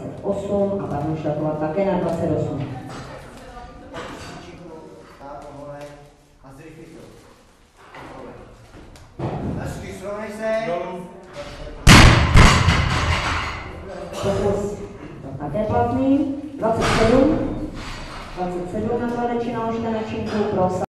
28 a Barnoštatová také na 28. Srovnej se. Pokus také platný. 27. 27 na kladečí na Oštenečinku pro